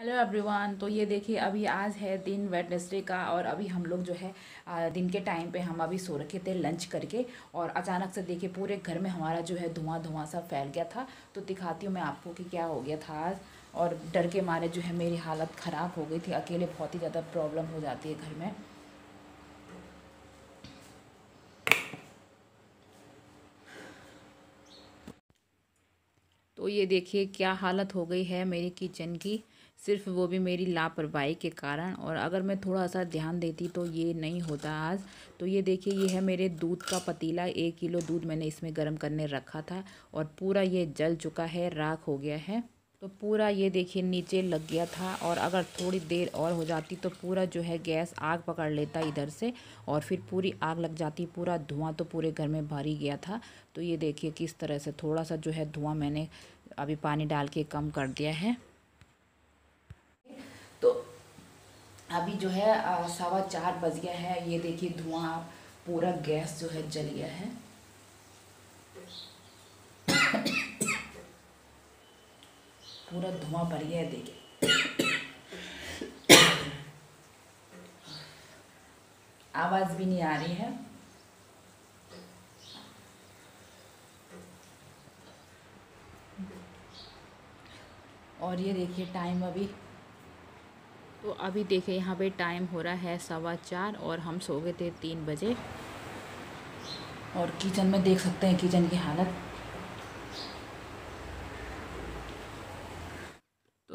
Hello everyone तो ये देखिए अभी आज है दिन वेडनेसडे का और अभी हम लोग जो है दिन के टाइम पे हम अभी सो रखे थे लंच करके और अचानक से देखिए पूरे घर में हमारा जो है धुआँ धुआँ सा फैल गया था। तो दिखाती हूँ मैं आपको कि क्या हो गया था आज और डर के मारे जो है मेरी हालत ख़राब हो गई थी। अकेले बहुत ही ज़्यादा प्रॉब्लम हो जाती है घर में। तो ये देखिए क्या हालत हो गई है मेरी किचन की। सिर्फ़ वो भी मेरी लापरवाही के कारण। और अगर मैं थोड़ा सा ध्यान देती तो ये नहीं होता आज। तो ये देखिए, ये है मेरे दूध का पतीला। एक किलो दूध मैंने इसमें गर्म करने रखा था और पूरा ये जल चुका है, राख हो गया है। तो पूरा ये देखिए, नीचे लग गया था और अगर थोड़ी देर और हो जाती तो पूरा जो है गैस आग पकड़ लेता इधर से और फिर पूरी आग लग जाती, पूरा धुआँ तो पूरे घर में भर ही गया था। तो ये देखिए, किस तरह से थोड़ा सा जो है धुआँ मैंने अभी पानी डाल के कम कर दिया है। अभी जो है सवा चार बज गया है। ये देखिए धुआँ, पूरा गैस जो है जल गया है। पूरा धुआँ भर गया है, देखिए। आवाज़ भी नहीं आ रही है। और ये देखिए, टाइम अभी तो अभी देखे यहाँ पे टाइम हो रहा है सवा चार और हम सो गए थे तीन बजे। और किचन में देख सकते हैं किचन की हालत।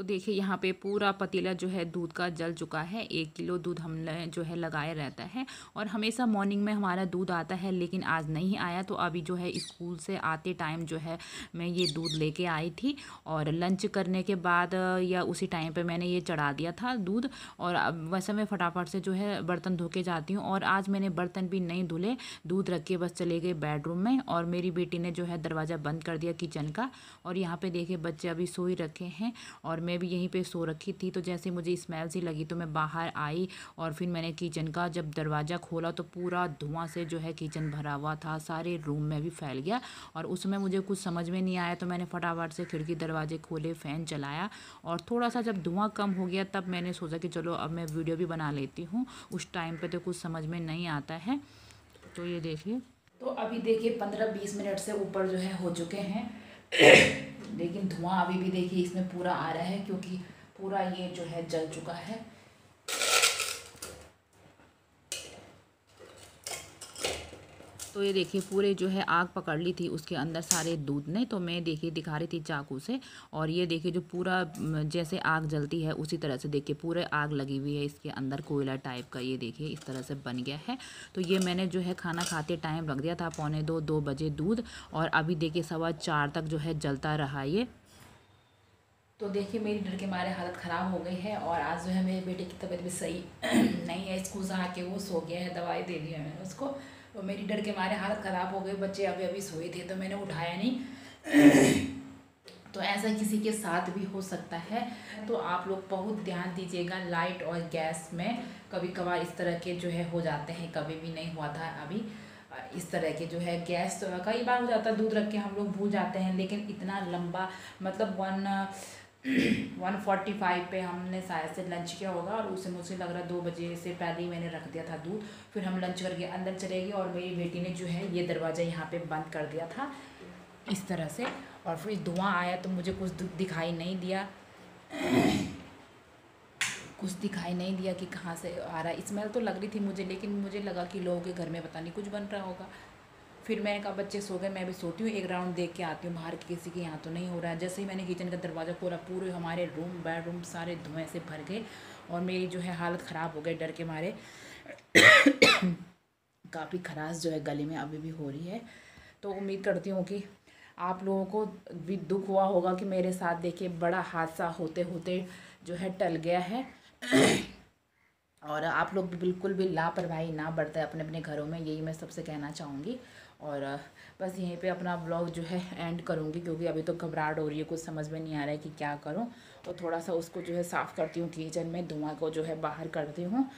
देखिए, यहाँ पे पूरा पतीला जो है दूध का जल चुका है। एक किलो दूध हम जो है लगाया रहता है और हमेशा मॉर्निंग में हमारा दूध आता है, लेकिन आज नहीं आया। तो अभी जो है स्कूल से आते टाइम जो है मैं ये दूध लेके आई थी और लंच करने के बाद या उसी टाइम पे मैंने ये चढ़ा दिया था दूध और वैसे मैं फटाफट से जो है बर्तन धो के जाती हूँ और आज मैंने बर्तन भी नहीं धुले, दूध रख के बस चले गए बेडरूम में और मेरी बेटी ने जो है दरवाज़ा बंद कर दिया किचन का और यहाँ पर देखिए बच्चे अभी सो ही रखे हैं और मैं भी यहीं पे सो रखी थी तो जैसे मुझे स्मेल सी लगी तो मैं बाहर आई और फिर मैंने किचन का जब दरवाज़ा खोला तो पूरा धुआँ से जो है किचन भरा हुआ था, सारे रूम में भी फैल गया और उसमें मुझे कुछ समझ में नहीं आया तो मैंने फटाफट से खिड़की दरवाजे खोले फ़ैन चलाया और थोड़ा सा जब धुआँ कम हो गया तब मैंने सोचा कि चलो अब मैं वीडियो भी बना लेती हूँ। उस टाइम पर तो कुछ समझ में नहीं आता है। तो ये देखिए। तो अभी देखिए पंद्रह बीस मिनट से ऊपर जो है हो चुके हैं। लेकिन धुआँ अभी भी देखिए इसमें पूरा आ रहा है क्योंकि पूरा ये जो है जल चुका है। तो ये देखिए, पूरे जो है आग पकड़ ली थी, उसके अंदर सारे दूध ने तो मैं देखिए दिखा रही थी चाकू से, और ये देखिए जो पूरा जैसे आग जलती है, उसी तरह से देखिए पूरे आग लगी हुई है, इसके अंदर कोयला टाइप का ये देखिए इस तरह से बन गया है। तो ये मैंने जो है खाना खाते टाइम रख दिया था, पौने दो दो बजे दूध, और अभी देखिए सवा चार तक जो है जलता रहा ये। तो देखिए मेरी डर के मारे हालत ख़राब हो गई है, और आज जो है मेरे बेटे की तबीयत भी सही नहीं है, स्कूल से आके वो सो गया है, दवाई दे दी है मैंने उसको। तो मेरी डर के मारे हालत ख़राब हो गई, बच्चे अभी अभी सोए थे तो मैंने उठाया नहीं। तो ऐसा किसी के साथ भी हो सकता है। तो आप लोग बहुत ध्यान दीजिएगा लाइट और गैस में कभी कभार इस तरह के जो है हो जाते हैं, कभी भी नहीं हुआ था अभी। इस तरह के जो है गैस तो कई बार हो जाता है, दूध रख के हम लोग भूल जाते हैं, लेकिन इतना लंबा मतलब वन वन फोर्टी फाइव पर हमने शायद से लंच किया होगा और उसे मुझे लग रहा दो बजे से पहले ही मैंने रख दिया था दूध। फिर हम लंच करके अंदर चले गए और मेरी बेटी ने जो है ये दरवाज़ा यहाँ पे बंद कर दिया था इस तरह से। और फिर धुआँ आया तो मुझे कुछ दिखाई नहीं दिया। कुछ दिखाई नहीं दिया कि कहाँ से आ रहा है। स्मेल तो लग रही थी मुझे, लेकिन मुझे लगा कि लोगों के घर में पता नहीं कुछ बन रहा होगा। फिर मैं कहा, बच्चे सो गए, मैं भी सोती हूँ, एक राउंड देख के आती हूँ, बाहर किसी के यहाँ तो नहीं हो रहा है। जैसे ही मैंने किचन का दरवाज़ा खोला, पूरे हमारे रूम बेडरूम सारे धुएँ से भर गए और मेरी जो है हालत ख़राब हो गई, डर के मारे। काफ़ी खराश जो है गले में अभी भी हो रही है। तो उम्मीद करती हूँ कि आप लोगों को भी दुख हुआ होगा कि मेरे साथ देखिए बड़ा हादसा होते होते जो है टल गया है। और आप लोग बिल्कुल भी लापरवाही ना बरतें अपने अपने घरों में, यही मैं सबसे कहना चाहूँगी। और बस यहीं पे अपना ब्लॉग जो है एंड करूँगी क्योंकि अभी तो घबराहट हो रही है, कुछ समझ में नहीं आ रहा है कि क्या करूँ। तो थोड़ा सा उसको जो है साफ़ करती हूँ किचन में, धुआँ को जो है बाहर करती हूँ।